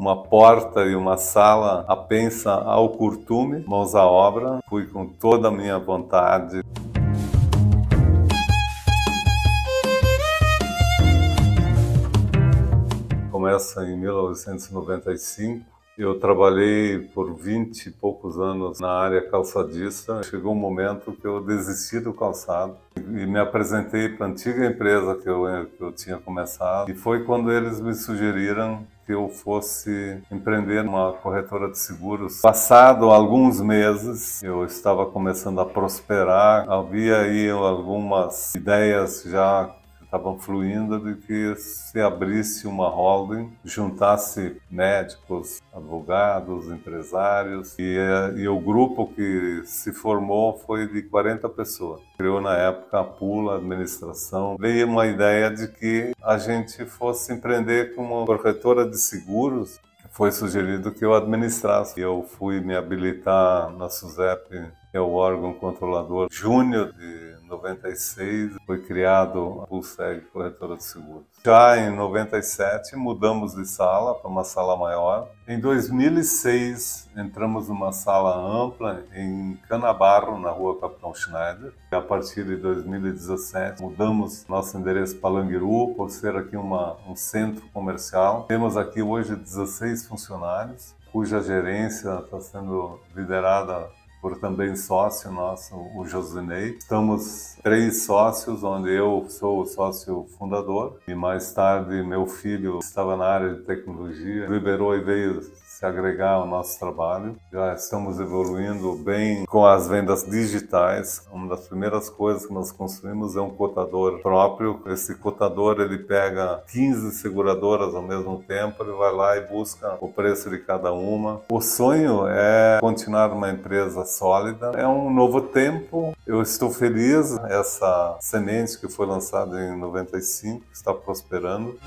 uma porta e uma sala apensa ao curtume, mãos à obra. Fui com toda a minha vontade. Começa em 1995 eu trabalhei por 20 e poucos anos na área calçadista. Chegou um momento que eu desisti do calçado e me apresentei para a antiga empresa que eu, que eu tinha começado. E foi quando eles me sugeriram que eu fosse empreender uma corretora de seguros. Passado alguns meses, eu estava começando a prosperar. Havia aí algumas ideias já estavam fluindo de que se abrisse uma holding, juntasse médicos, advogados, empresários e, e o grupo que se formou foi de 40 pessoas. Criou na época a Pula Administração. Veio uma ideia de que a gente fosse empreender como corretora de seguros foi sugerido que eu administrasse. Eu fui me habilitar na SUSEP, que é o órgão controlador júnior de 96 foi criado a Pulseg Corretora de Seguros. Já em 97 mudamos de sala para uma sala maior. Em 2006 entramos numa sala ampla em Canabarro, na rua Capitão Schneider. A partir de 2017 mudamos nosso endereço para Languiru, por ser aqui uma, um centro comercial. Temos aqui hoje 16 funcionários, cuja gerência está sendo liderada por também sócio nosso, o Josinei. Estamos três sócios, onde eu sou o sócio fundador e mais tarde meu filho estava na área de tecnologia, liberou e veio se agregar ao nosso trabalho. Já estamos evoluindo bem com as vendas digitais. Uma das primeiras coisas que nós construímos é um cotador próprio. Esse cotador ele pega 15 seguradoras ao mesmo tempo, ele vai lá e busca o preço de cada uma. O sonho é continuar uma empresa sólida. É um novo tempo. Eu estou feliz. Essa semente que foi lançada em 95 está prosperando.